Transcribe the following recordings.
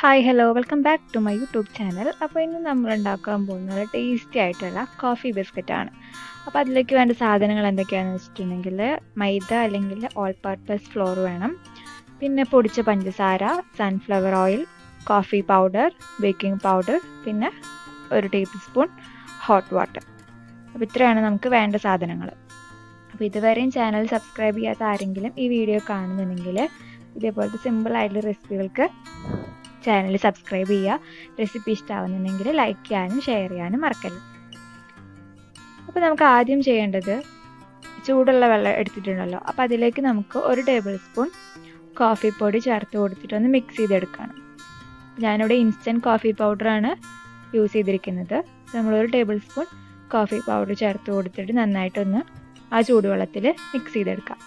Hi hello welcome back to my YouTube channel അപ്പോൾ ഇന്ന് നമ്മൾ ഉണ്ടാക്കാൻ പോകുന്നത് ടേസ്റ്റി ആയിട്ടുള്ള കോഫി ബിസ്ക്കറ്റ് ആണ്. അപ്പോൾ അതിലേക്ക് വേണ്ട സാധനങ്ങൾ എന്തൊക്കെയാണെന്ന് വെച്ചിട്ടുണ്ടെങ്കിൽ മൈദ അല്ലെങ്കിൽ ഓൾ പർപ്പസ് ഫ്ലോർ വേണം. പിന്നെ പൊടിച്ച പഞ്ചസാര sunflower oil coffee powder baking powder പിന്നെ ഒരു ടേബിൾ സ്പൂൺ ഹോട്ട് വാട്ടർ അപ്പോൾ ഇത്രയാണ് നമുക്ക് വേണ്ട സാധനങ്ങൾ. അപ്പോൾ ഇതുവരെയും ചാനൽ സബ്സ്ക്രൈബ് ചെയ്യാത്ത ആരെങ്കിലും ഈ വീഡിയോ കാണുന്നുണ്ടെങ്കിൽ ഇതേപോലത്തെ സിമ്പിൾ ആയിട്ടുള്ള റെസിപ്പികൾക്ക് ചാനൽ സബ്സ്ക്രൈബ് ചെയ്യുക. റെസിപ്പി ഇഷ്ടമാവുന്നുണ്ടെങ്കിൽ ലൈക്ക് ചെയ്യാനും ഷെയർ ചെയ്യാനും മറക്കല്ല അപ്പോൾ നമുക്ക് ആദ്യം ചെയ്യേണ്ടത് ചൂടുള്ള വെള്ളം എടുത്തിട്ടുണ്ടല്ലോ. അപ്പോൾ അതിലേക്ക് നമുക്ക് ഒരു ടേബിൾ സ്പൂൺ കോഫി പൊടി ചേർത്ത് കൊടുത്തിട്ട് ഒന്ന് മിക്സ് ചെയ്തെടുക്കണം. ഞാനിവിടെ ഇൻസ്റ്റന്റ് കോഫി പൗഡറാണ് യൂസ് ചെയ്തിരിക്കുന്നത്. നമ്മളൊരു ടേബിൾ സ്പൂൺ കോഫി പൗഡർ ചേർത്ത് കൊടുത്തിട്ട് നന്നായിട്ടൊന്ന് ആ ചൂടുവെള്ളത്തിൽ മിക്സ് ചെയ്തെടുക്കാം.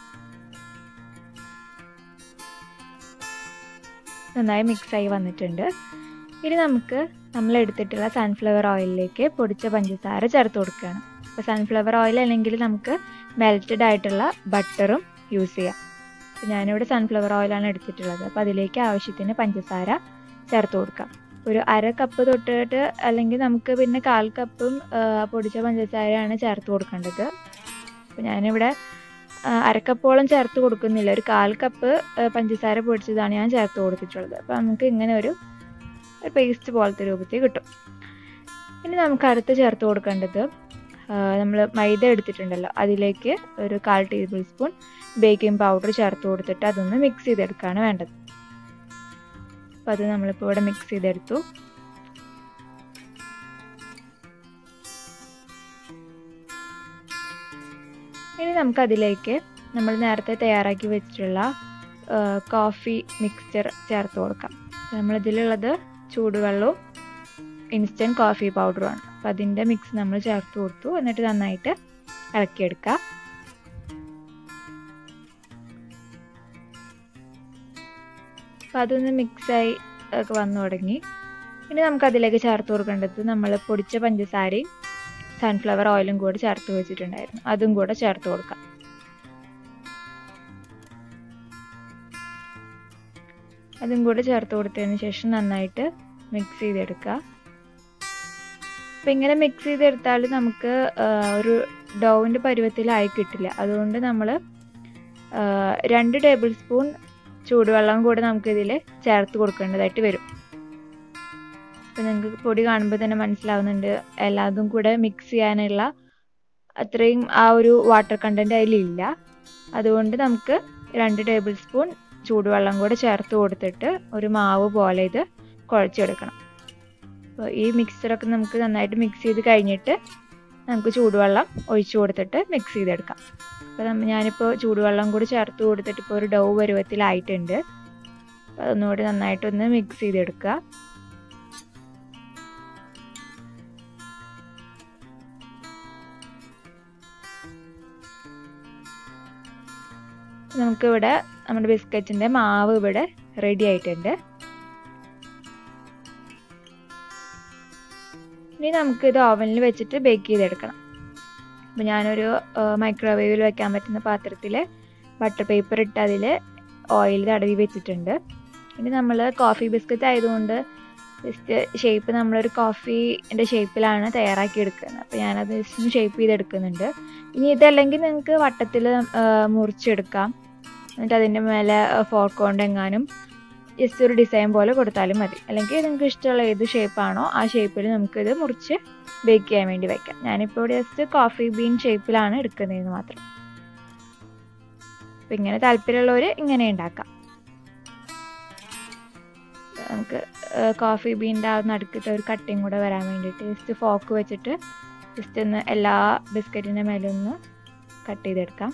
നന്നായി മിക്സായി വന്നിട്ടുണ്ട്. ഇനി നമുക്ക് നമ്മൾ എടുത്തിട്ടുള്ള സൺഫ്ലവർ ഓയിലിലേക്ക് പൊടിച്ച പഞ്ചസാര ചേർത്ത് കൊടുക്കുകയാണ്. അപ്പോൾ സൺഫ്ലവർ ഓയിൽ അല്ലെങ്കിൽ നമുക്ക് മെൽറ്റഡ് ആയിട്ടുള്ള ബട്ടറും യൂസ് ചെയ്യാം. അപ്പോൾ ഞാനിവിടെ സൺഫ്ലവർ ഓയിലാണ് എടുത്തിട്ടുള്ളത്. അപ്പോൾ അതിലേക്ക് ആവശ്യത്തിന് പഞ്ചസാര ചേർത്ത് കൊടുക്കാം. ഒരു അര കപ്പ് തൊട്ടിട്ട് അല്ലെങ്കിൽ നമുക്ക് പിന്നെ കാൽ കപ്പും പൊടിച്ച പഞ്ചസാരയാണ് ചേർത്ത് കൊടുക്കേണ്ടത്. അപ്പോൾ ഞാനിവിടെ അരക്കപ്പോളം ചേർത്ത് കൊടുക്കുന്നില്ല. ഒരു കാൽ കപ്പ് പഞ്ചസാര പൊടിച്ചതാണ് ഞാൻ ചേർത്ത് കൊടുത്തിട്ടുള്ളത് അപ്പോൾ നമുക്ക് ഇങ്ങനെ ഒരു പേസ്റ്റ് പോലത്തെ രൂപത്തിൽ കിട്ടും. ഇനി നമുക്ക് അടുത്ത് ചേർത്ത് കൊടുക്കേണ്ടത് നമ്മൾ മൈദ എടുത്തിട്ടുണ്ടല്ലോ. അതിലേക്ക് ഒരു കാൽ ടേബിൾ സ്പൂൺ ബേക്കിംഗ് പൗഡർ ചേർത്ത് കൊടുത്തിട്ട് അതൊന്ന് മിക്സ് ചെയ്തെടുക്കുകയാണ് വേണ്ടത്. അപ്പോൾ അത് നമ്മളിപ്പോൾ ഇവിടെ മിക്സ് ചെയ്തെടുത്തു. ഇനി നമുക്കതിലേക്ക് നമ്മൾ നേരത്തെ തയ്യാറാക്കി വെച്ചിട്ടുള്ള കോഫി മിക്സ്ചർ ചേർത്ത് കൊടുക്കാം. നമ്മളിതിലുള്ളത് ചൂടുവെള്ളവും ഇൻസ്റ്റന്റ് കോഫി പൗഡറുമാണ് അപ്പം അതിന്റെ മിക്സ് നമ്മൾ ചേർത്ത് കൊടുത്തു. എന്നിട്ട് നന്നായിട്ട് ഇളക്കിയെടുക്കുക അപ്പം അതൊന്ന് മിക്സായി ഒക്കെ വന്നു തുടങ്ങി. ഇനി നമുക്കതിലേക്ക് ചേർത്ത് കൊടുക്കേണ്ടത് നമ്മൾ പൊടിച്ച പഞ്ചസാരയും സൺഫ്ലവർ ഓയിലും കൂടി ചേർത്ത് വെച്ചിട്ടുണ്ടായിരുന്നു. അതും കൂടെ ചേർത്ത് കൊടുക്കാം. അതും കൂടെ ചേർത്ത് കൊടുത്തതിന് ശേഷം നന്നായിട്ട് മിക്സ് ചെയ്തെടുക്കുക. അപ്പം ഇങ്ങനെ മിക്സ് ചെയ്തെടുത്താൽ നമുക്ക് ഒരു ഡോവിന്റെ പരുവത്തിലായി കിട്ടില്ല. അതുകൊണ്ട് നമ്മൾ രണ്ട് ടേബിൾ സ്പൂൺ ചൂടുവെള്ളം കൂടെ നമുക്കിതിൽ ചേർത്ത് കൊടുക്കേണ്ടതായിട്ട് വരും. ഇപ്പം നിങ്ങൾക്ക് പൊടി കാണുമ്പോൾ തന്നെ മനസ്സിലാവുന്നുണ്ട്. എല്ലാതും കൂടെ മിക്സ് ചെയ്യാനുള്ള അത്രയും ആ ഒരു വാട്ടർ കണ്ടന്റ് അതിലില്ല അതുകൊണ്ട് നമുക്ക് രണ്ട് ടേബിൾ സ്പൂൺ ചൂടുവെള്ളം കൂടെ ചേർത്ത് കൊടുത്തിട്ട് ഒരു മാവ് പോലെ ഇത് കുഴച്ചെടുക്കണം. അപ്പോൾ ഈ മിക്സറൊക്കെ നമുക്ക് നന്നായിട്ട് മിക്സ് ചെയ്ത് കഴിഞ്ഞിട്ട് നമുക്ക് ചൂടുവെള്ളം ഒഴിച്ചു കൊടുത്തിട്ട് മിക്സ് ചെയ്തെടുക്കാം. അപ്പോൾ നമ്മൾ ഞാനിപ്പോൾ ചൂടുവെള്ളം കൂടി ചേർത്ത് കൊടുത്തിട്ട് ഇപ്പോൾ ഒരു ഡൗ പരുവത്തിലായിട്ടുണ്ട്. അപ്പോൾ അതൊന്നുകൂടി നന്നായിട്ടൊന്ന് മിക്സ് ചെയ്തെടുക്കുക. നമുക്കിവിടെ നമ്മുടെ ബിസ്ക്കറ്റിന്റെ മാവ് ഇവിടെ റെഡി ആയിട്ടുണ്ട്. ഇനി നമുക്കിത് ഓവനിൽ വെച്ചിട്ട് ബേക്ക് ചെയ്തെടുക്കണം. അപ്പോൾ ഞാനൊരു മൈക്രോവേവിൽ വെക്കാൻ പറ്റുന്ന പാത്രത്തിൽ ബട്ടർ പേപ്പർ ഇട്ട് അതിൽ ഓയിൽ തടവി വെച്ചിട്ടുണ്ട്. ഇനി നമ്മൾ കോഫി ബിസ്ക്കറ്റ് ആയതുകൊണ്ട് ജസ്റ്റ് ഷേപ്പ് നമ്മളൊരു കോഫീന്റെ ഷേപ്പിലാണ് തയ്യാറാക്കി എടുക്കുന്നത്. അപ്പോൾ ഞാനത് ജസ്റ്റ് ഷേപ്പ് ചെയ്തെടുക്കുന്നുണ്ട്. ഇനി ഇതല്ലെങ്കിൽ നിങ്ങൾക്ക് വട്ടത്തിൽ മുറിച്ചെടുക്കാം. എന്നിട്ട് അതിന്റെ മേലെ ഫോർക്ക് കൊണ്ട് എങ്ങാനും ജസ്റ്റ് ഒരു ഡിസൈൻ പോലെ കൊടുത്താലും മതി. അല്ലെങ്കിൽ നിങ്ങൾക്ക് ഇഷ്ടമുള്ള ഏത് ഷേപ്പാണോ ആ ഷേപ്പിൽ നമുക്കിത് മുറിച്ച് ബേക്ക് ചെയ്യാൻ വേണ്ടി വയ്ക്കാം ഞാനിപ്പോൾ ജസ്റ്റ് കോഫി ബീൻ ഷേപ്പിലാണ് എടുക്കുന്നതെന്ന് മാത്രം. അപ്പം ഇങ്ങനെ താല്പര്യമുള്ളവർ ഇങ്ങനെ ഉണ്ടാക്കാം. നമുക്ക് കോഫി ബീന്റെ ആ നടുക്കത്തെ ഒരു കട്ടിങ് കൂടെ വരാൻ വേണ്ടിയിട്ട് ജസ്റ്റ് ഫോക്ക് വെച്ചിട്ട് ജസ്റ്റ് ഒന്ന് എല്ലാ ബിസ്ക്കറ്റിന്റെ മേലും ഒന്ന് കട്ട് ചെയ്തെടുക്കാം.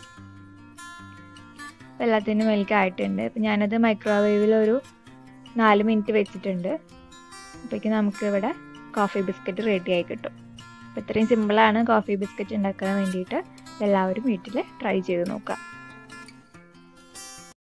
എല്ലാത്തിന്റെ മേലേക്ക് ആയിട്ടുണ്ട് അപ്പം ഞാനത് മൈക്രോവേവിൽ ഒരു നാല് മിനിറ്റ് വെച്ചിട്ടുണ്ട്. അപ്പോഴേക്കും നമുക്ക് ഇവിടെ കോഫി ബിസ്ക്കറ്റ് റെഡി ആയി കിട്ടും. അപ്പോൾ ഇത്രയും സിമ്പിളാണ് കോഫി ബിസ്ക്കറ്റ് ഉണ്ടാക്കാൻ വേണ്ടിയിട്ട് എല്ലാവരും വീട്ടിൽ ട്രൈ ചെയ്ത് നോക്കാം